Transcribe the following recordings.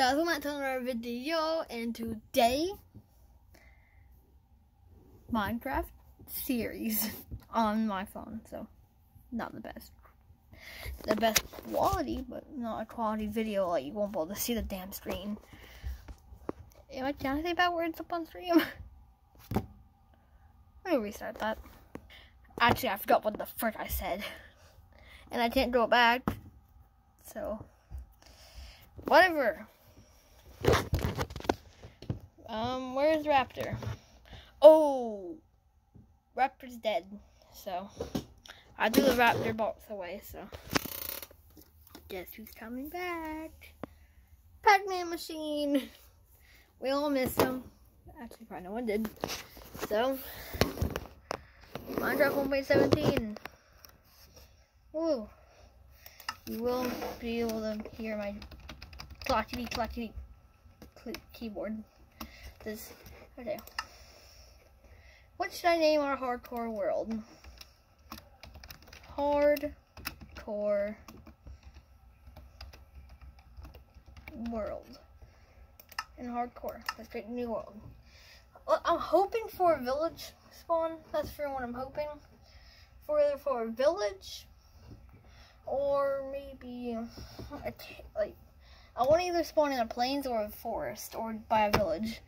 welcome back to another video, and today, Minecraft series on my phone, so not the best. The best quality, but not a quality video, like you won't be able to see the damn screen. Am I trying to say bad words up on stream? Let me restart that. Actually, I forgot what the frick I said. And I can't go back. So, whatever. Um, where's Raptor? Oh, Raptor's dead. So, I threw the Raptor box away, so. Guess who's coming back? Pac-Man machine. We all miss him. Actually, probably no one did. So, Minecraft 1.17. Woo. You will be able to hear my clackety clackety keyboard. This, okay. What should I name our hardcore world? Hardcore world. And hardcore. Let's create a new world. I'm hoping for a village spawn. That's for what I'm hoping. For either for a village or maybe a, like I want to either spawn in a plains or a forest or by a village.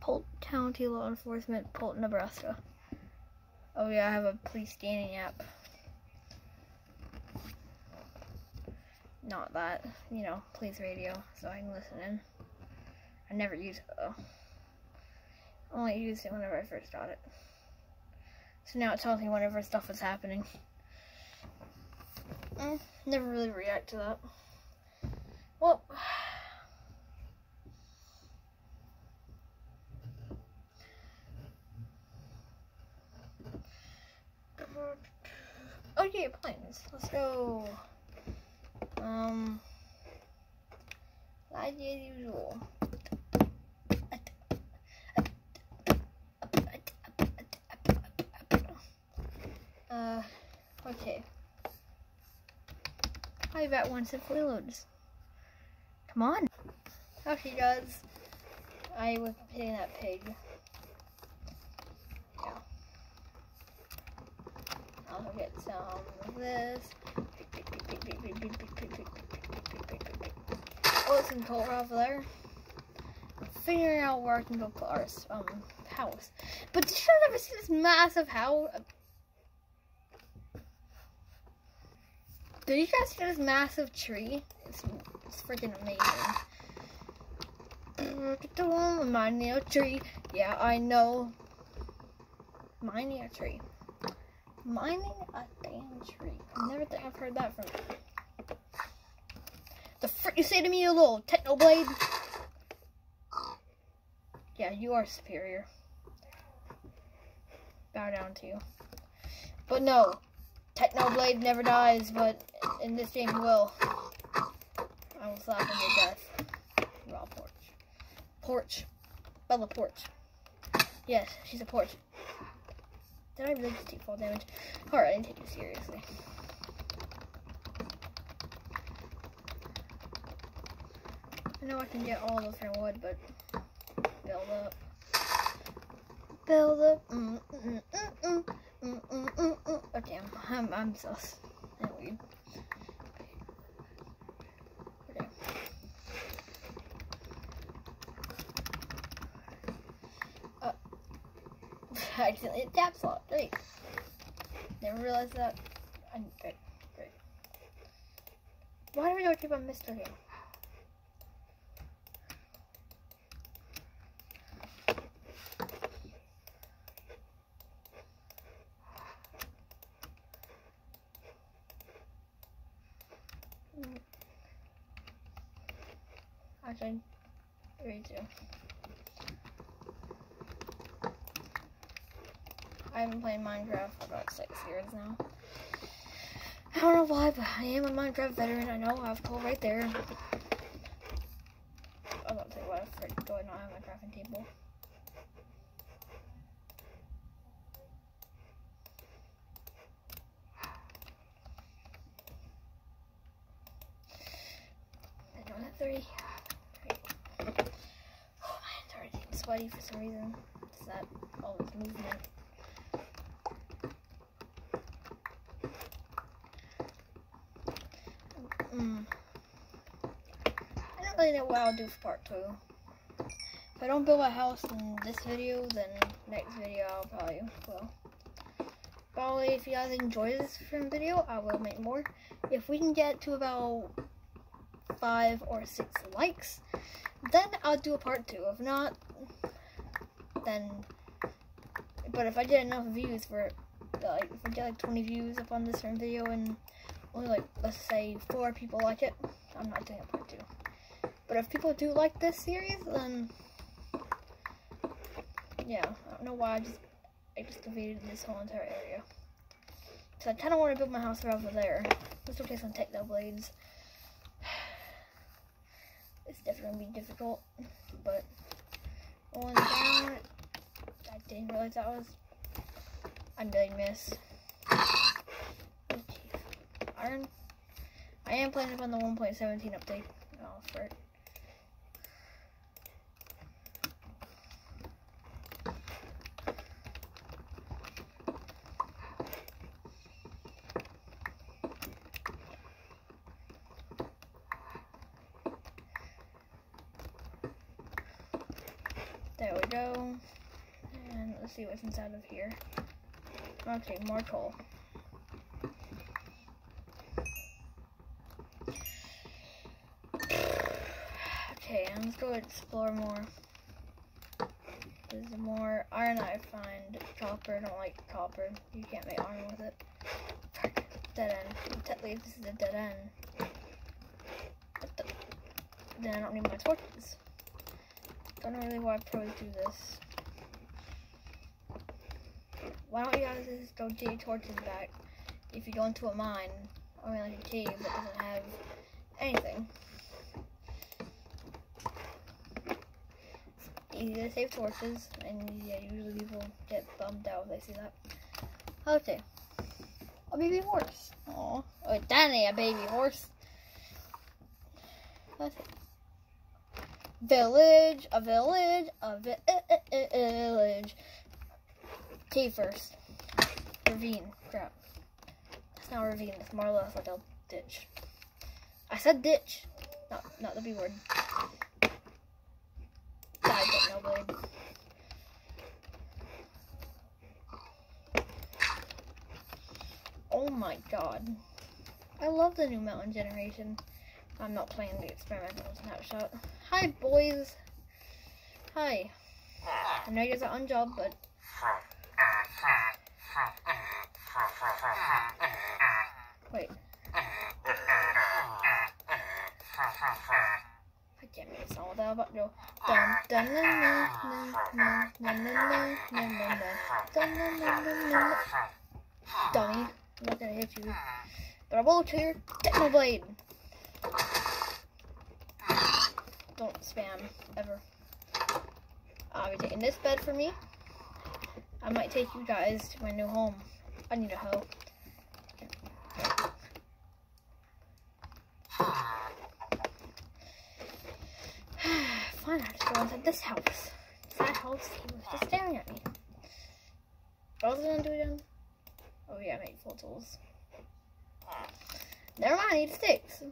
Polk County Law Enforcement, Polk, Nebraska. Oh yeah, I have a police scanning app. Not that, you know, police radio, so I can listen in. I never use it though. I only used it whenever I first got it. So now it tells me whenever stuff is happening. Mm, never really react to that. Well, oh, okay, planes. Let's go. Um, like as usual. Uh, okay. I bet once it loads. Come on. Okay, guys. I was hitting that pig. Yeah. I'll get some of this. Oh, some coal over there. Figuring out where I can go put our um, house. But did you ever see this massive house? Did you guys see this massive tree? It's, it's freaking amazing. Mining a tree. Yeah, I know. Mining a tree. Mining a damn tree. I never think I've heard that from you. The frick you say to me, you little technoblade? Yeah, you are superior. Bow down to you. But no, Technoblade never dies, but in this game he will. I will slap him to death. Raw porch. Porch. Bella Porch. Yes, she's a porch. Did I really just take fall damage? Alright, I didn't take it seriously. I know I can get all the from wood, but build up. Build up. Mm, mm, mm, mm, mm, mm, mm. Okay, I'm, I'm, I'm sus. And. Okay. Uh, I accidentally hit tab slot. Great. Never realized that. I'm great. Great. Why do we go keep on Mr. here? Actually, three, two. I haven't played Minecraft for about six years now. I don't know why, but I am a Minecraft veteran. I know I have coal right there. I'm about to say what I go ahead and have my crafting table. was that three? Oh, my hands are getting sweaty for some reason. Is that all this movement? Mm. I don't really know what I'll do for part two. If I don't build a house in this video, then next video I'll probably will. Probably if you guys enjoy this video, I will make more. If we can get to about five or six likes, then I'll do a part two. If not, then, but if I get enough views for, like, if I get like 20 views up on this video and only like, let's say four people like it, I'm not doing a part two. But if people do like this series, then, yeah, I don't know why I just excavated this whole entire area. So I kind of want to build my house right over there. Let's look at some techno blades. It's definitely to be difficult, but going down, I didn't realize that was, I'm really miss. Iron. I am planning on the 1.17 update oh. There we go. And let's see what's inside of here. Okay, more coal. Okay, let's go explore more. There's more iron I find. Copper, I don't like copper. You can't make iron with it. Dead end. Technically, this is a dead end. The, then I don't need my torches. Don't know really why pros do this. Why don't you guys just go get your torches back if you go into a mine or like a cave that doesn't have anything? Easy to save torches, and yeah, usually people get bummed out if they see that. Okay. A baby horse. Oh, oh, Danny, a baby horse. Let's village, a village, a vi uh, uh, uh, village. T first. Ravine. Crap. It's not a ravine. It's more or less like a ditch. I said ditch. Not, not the B word. Oh my god. I love the new mountain generation. I'm not playing the experimental snapshot. Hi, boys. Hi. I know you guys are on job, but... Wait. Can't make a song without but go dun dun dun dun dun dun dun dun dun dun dun dun dun Dummy. I'm not gonna hit you. But I will to your Technoblade don't spam ever. I'll be taking this bed for me. I might take you guys to my new home. I need a hoe. I just go inside this house. That house, he was just staring at me. What was I gonna again? Oh yeah, make full tools. Never mind, I need sticks.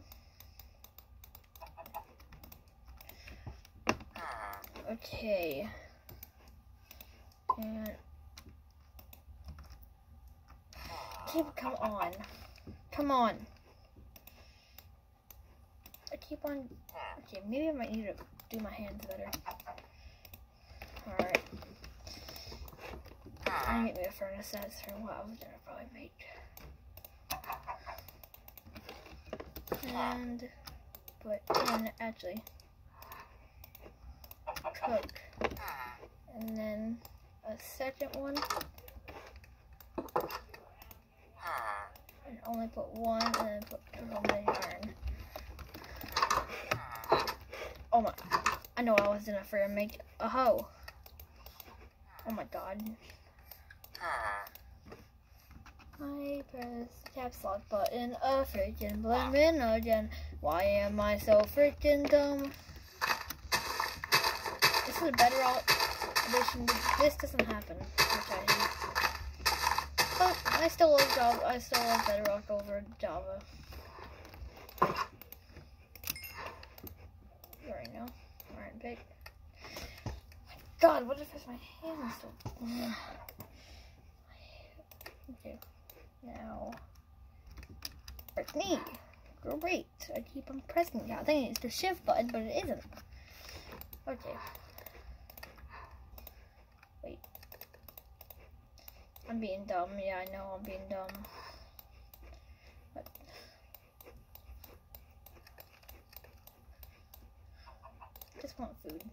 Okay. And keep come on. Come on. I keep on ah, okay, maybe I might need to do my hands better. Alright. I'm gonna get me a furnace that's for what I was gonna probably make. And put in actually cook. And then a second one. And only put one and then put on the yarn. Oh my, I know I was gonna to make a hoe. Oh my god. I press caps lock button a freaking blend again. Why am I so freaking dumb? This is a bedrock edition. This doesn't happen, which I hate. But I still love Java. I still love Bedrock over Java. There we go. Alright, big. God, what if it's my hand still. Okay. Now. Press knee. Great. I keep on pressing it. I think it's the shift button, but it isn't. Okay. Wait. I'm being dumb. Yeah, I know I'm being dumb. Just want food.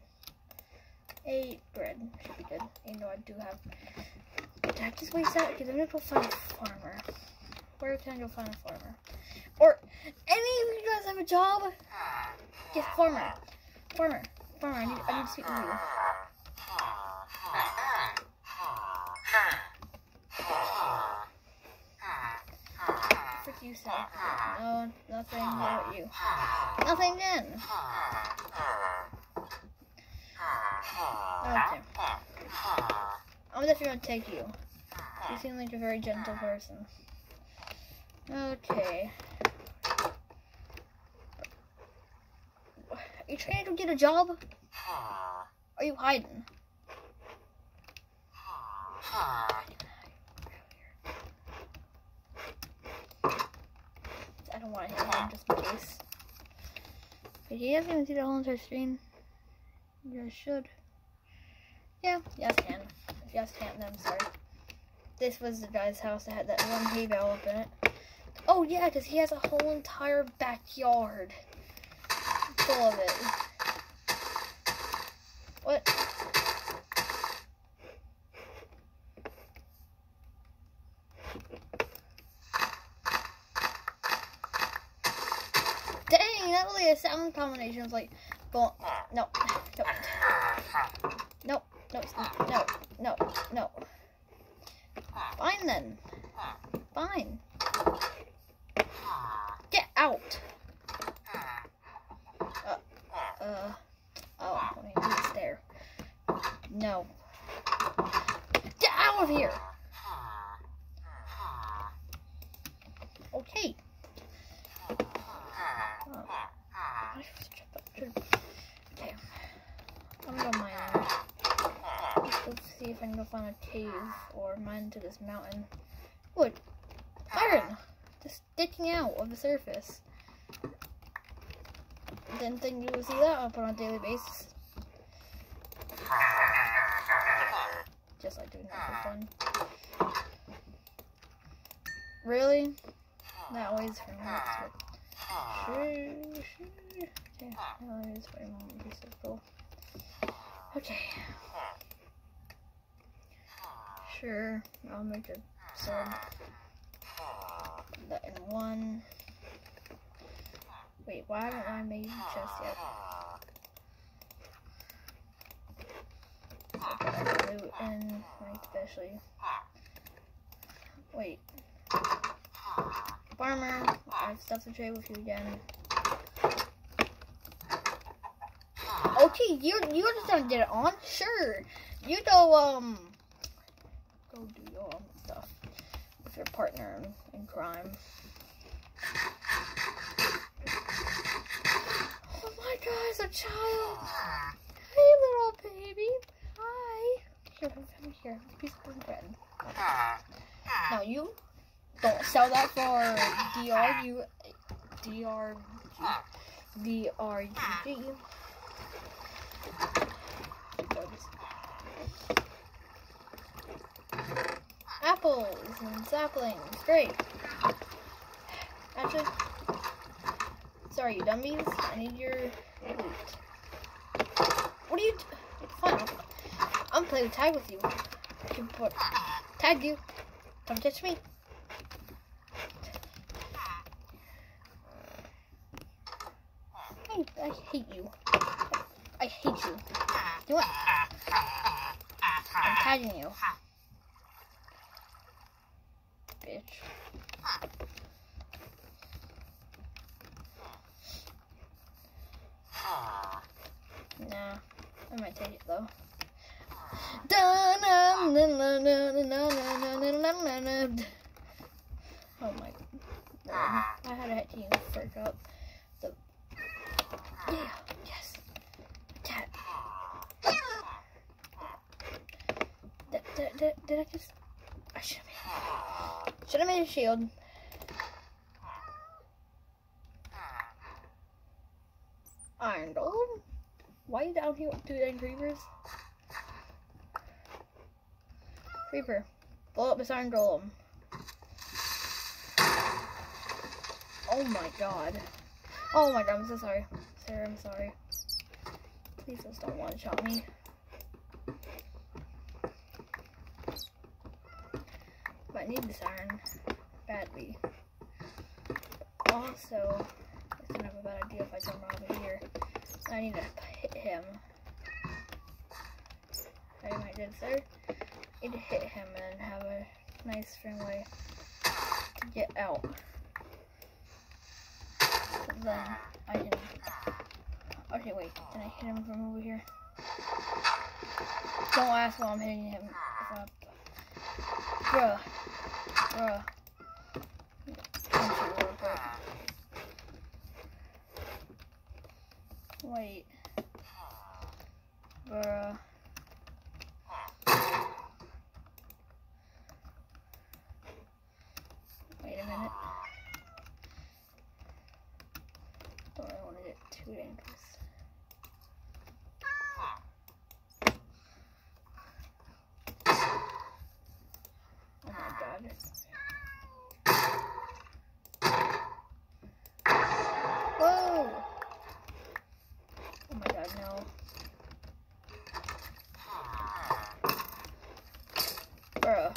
A bread should be good. Even though I do have. Did I just waste that? Because I'm gonna go find a farmer. Where can I go find a farmer? Or any of you guys have a job? Yes, farmer. Farmer. Farmer, I need, I need to speak to you. Frick you, sir. No, nothing. About you? Nothing then. Okay. I'm definitely gonna take you. You seem like a very gentle person. Okay. Are you trying to get a job? Are you hiding? I don't want to hit him just in case. But he doesn't even see the whole entire screen. You guys should. Yeah, yes can. Yes can't, I'm sorry. This was the guy's house that had that one hay bale up in it. Oh yeah, because he has a whole entire backyard full of it. What? Dang, that really a sound combination was like going uh, no no no no no no no Fine then. Fine. Get out. Uh, uh, oh, it's there. No. Get out of here. Okay. Oh. Okay. I'm gonna go mine. Let's go can go find a cave or mine to this mountain. Wood. Iron! Just sticking out of the surface. Didn't think you would see that up on a daily basis. Just like doing that for fun. Really? That always sure, sure. Okay, that always cool. Okay. Sure, I'll make a that in one. Wait, why haven't I made a chest yet? Loot in, especially. Wait. Farmer, I have stuff to trade with you again. Okay, you you just gonna get it on? Sure. You go um go do your own stuff with your partner in, crime. Oh my god, it's a child. Hey little baby. Hi. Here, come here. Piece of bread. Now you don't sell that for DR you DR DRG. Apples and saplings, great. Actually, sorry, you dummies. I need your loot. What are you? Fine, I'm playing tag with you. Tag you. Come touch me. I, hate you. I hate you. Do it. I'm tagging you. I might take it though. Oh my god. I had team search up the Yeah, yes. Cat. Did, did, did, did I just I should have made should have made a shield. Iron Golem? Down here with two dang creepers? Creeper. Blow up this Iron Golem. Oh my god. Oh my god, I'm so sorry. Sarah, I'm sorry. Please just don't one shot me. But I need this iron badly. Also, it's kind of a bad idea if I jump over here. I need to hit him. I might did sir. Need to hit him and have a nice string way to get out. Then I can. Okay, wait. Can I hit him from over here? Don't ask why I'm hitting him. Bruh. Bruh. Wait. Bruh. Wait a minute. Don't really want to get too dangerous. Oh my god. Whoa! Oh my god, no. Bruh.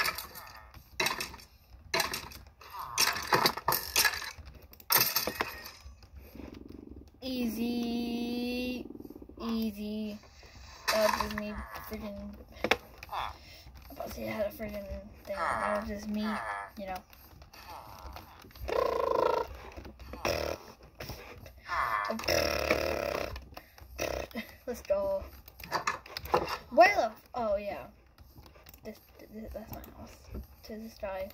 Easy. Easy. That was me freaking. I'm about to say I had a freaking thing. That was just me, you know. Let's go. Where the? Oh yeah. This, this that's my house. To this guy.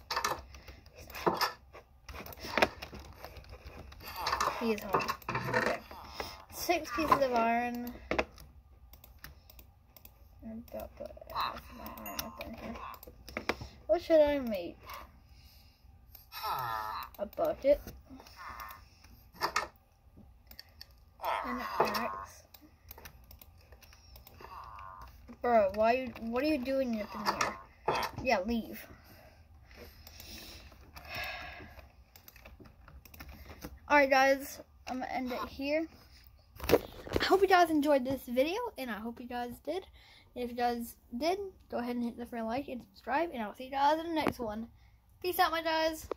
He is home. Okay. Six pieces of iron. Here. What should I make? A bucket. An axe. Bro, why you, what are you doing up in here? Yeah, leave. Alright guys, I'm gonna end it here. I hope you guys enjoyed this video, and I hope you guys did. If you guys did, go ahead and hit the friend like and subscribe, and I'll see you guys in the next one. Peace out, my guys.